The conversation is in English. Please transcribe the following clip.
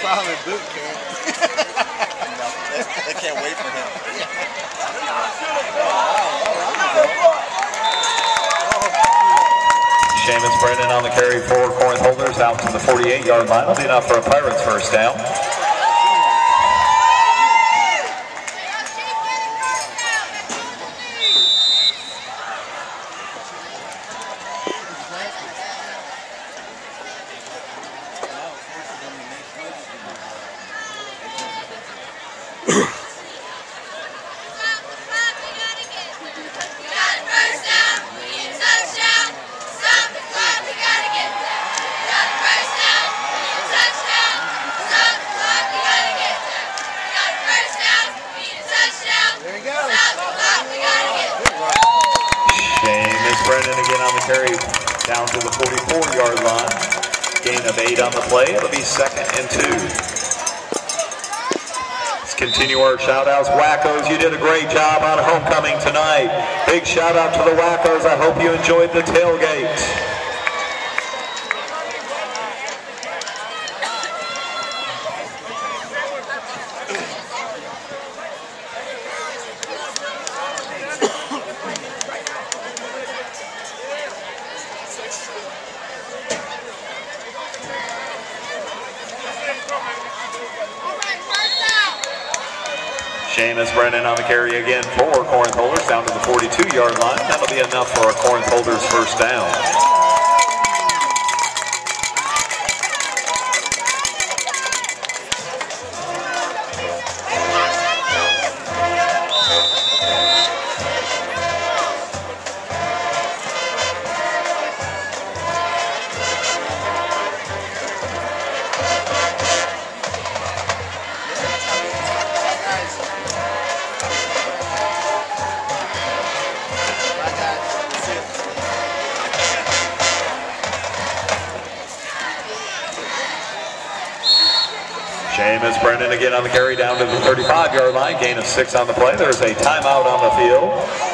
Probably boot camp. they can't wait for him. Seamus Brennan on the carry for Corinth Holders out to the 48-yard line. That'll be enough for a Pirates first down. Brennan again on the carry down to the 44-yard line. Gain of eight on the play. It'll be second and two. Let's continue our shout-outs. Wackos, you did a great job on homecoming tonight. Big shout-out to the Wackos. I hope you enjoyed the tailgate. Seamus Brennan on the carry again for Corinth Holders down to the 42-yard line. That'll be enough for a Corinth Holders first down. Seamus Brennan again on the carry down to the 35-yard line. Gain of six on the play. There's a timeout on the field.